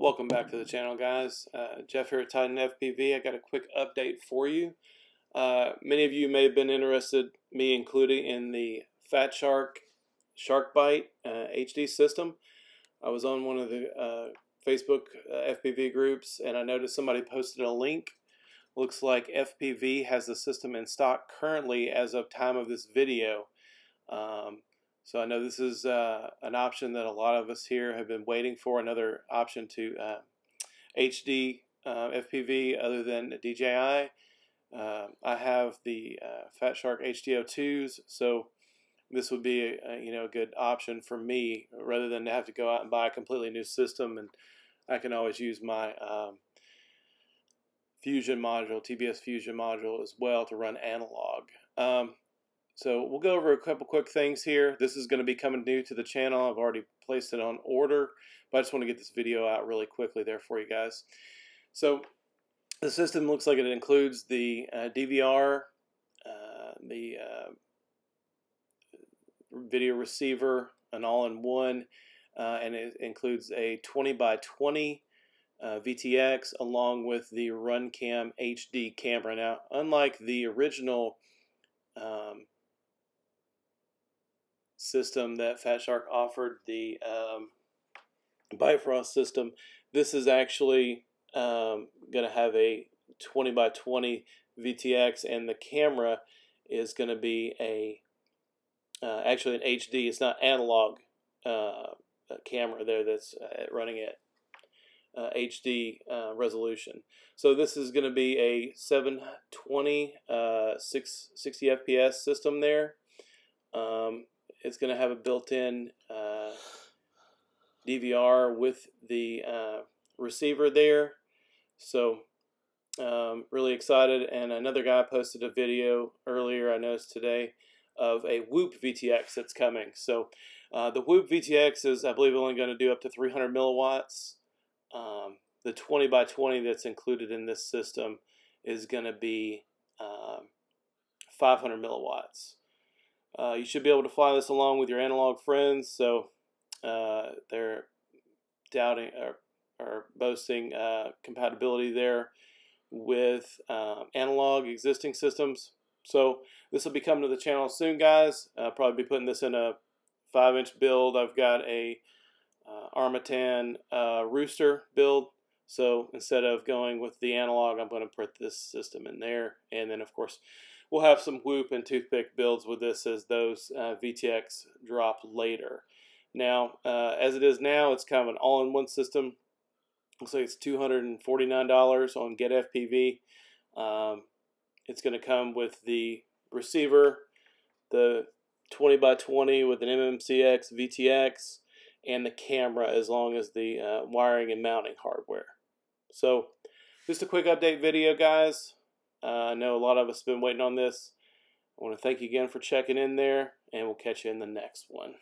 Welcome back to the channel, guys. Uh, Jeff here at Titan FPV. I got a quick update for you. Uh, many of you may have been interested, me including in the Fat Shark Shark Byte uh, HD system. I was on one of the uh, Facebook uh, FPV groups and I noticed somebody posted a link. Looks like FPV has the system in stock currently as of time of this video. Um, so I know this is uh, an option that a lot of us here have been waiting for, another option to uh, HD uh, FPV other than DJI. Uh, I have the uh, Fat Shark HDO2s, so this would be a, a, you know a good option for me rather than to have to go out and buy a completely new system. And I can always use my um, Fusion module, TBS Fusion module as well to run analog. Um, so we'll go over a couple quick things here. This is going to be coming new to the channel. I've already placed it on order, but I just want to get this video out really quickly there for you guys. So the system looks like it includes the uh, DVR, uh, the uh, video receiver, an all-in-one, uh, and it includes a 20 by 20 uh, VTX along with the RunCam HD camera. Now, unlike the original um, system that Fat Shark offered, the um, Byte Frost system, this is actually um, going to have a 20 by 20 VTX, and the camera is going to be a uh, actually an HD. It's not analog uh, camera there that's uh, running at HD uh, resolution. So this is going to be a 720 uh, 660 FPS system there. Um, it's going to have a built-in uh, DVR with the uh, receiver there. So um, really excited. And another guy posted a video earlier, I noticed today, of a Whoop VTX that's coming. So uh, the Whoop VTX is, I believe, only going to do up to 300 milliwatts. Um, the 20 by 20 that's included in this system is going to be um, 500 milliwatts. Uh, you should be able to fly this along with your analog friends. So uh, they're doubting or, or boasting uh, compatibility there with um, analog existing systems. So this will be coming to the channel soon, guys. I'll probably be putting this in a 5-inch build. I've got a uh, Armattan uh, Rooster build. So instead of going with the analog, I'm going to put this system in there. And then, of course, we'll have some Whoop and Toothpick builds with this as those uh, VTX drop later. Now, uh, as it is now, it's kind of an all-in-one system. Looks like it's $249 on GetFPV. Um, it's going to come with the receiver, the 20 by 20 with an MMCX VTX, and the camera as long as the uh, wiring and mounting hardware. So, just a quick update video, guys. Uh, I know a lot of us have been waiting on this. I want to thank you again for checking in there, and we'll catch you in the next one.